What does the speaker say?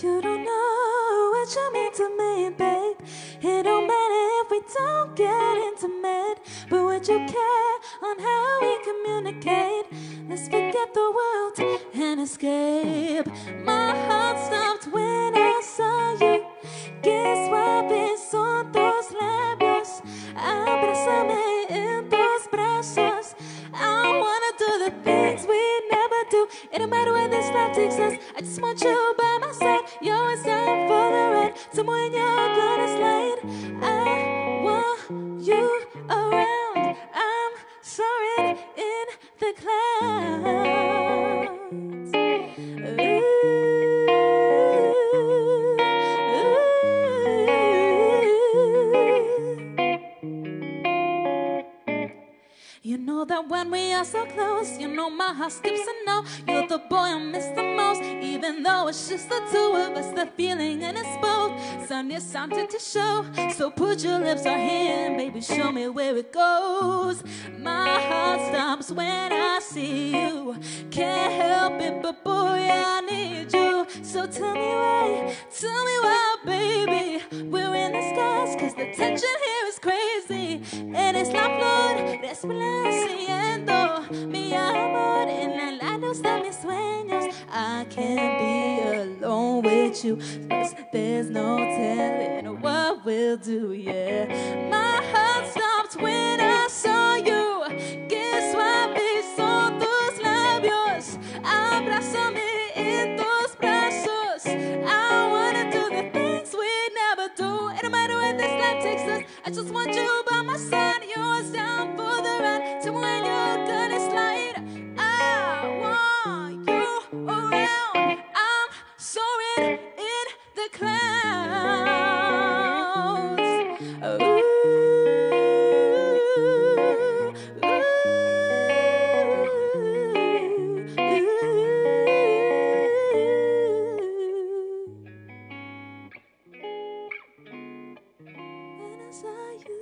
You don't know what you mean to me, babe. It don't matter if we don't get intimate, but would you care on how we communicate? Let's forget the world and escape. My heart stopped when I saw you. Guess what? Son tus labios. Abrázame en tus brazos. I wanna do the things we never do. It don't matter takes us. I just want you by my side. You're always down for the ride. Someone when you're gonna slide. I want you around. I'm soaring in the clouds. That when we are so close, you know my heart skips a note. You're the boy I miss the most, even though it's just the two of us. The feeling and it's both. Son, it's something to show. So put your lips on and baby, show me where it goes. My heart stops when I see you. Can't help it, but boy, I need you. So tell me why, tell me why, baby. We're in the skies, cause the tension luz de mis sueños. I can't be alone with you. Cause there's no telling what we'll do, yeah. My heart stopped when I saw you. Guess what? Son tus labios. Abrázame en tus brazos. I wanna do the things we never do. It don't matter where this life takes us. I just want you by my side. Yours down for the ride. Me when you're You.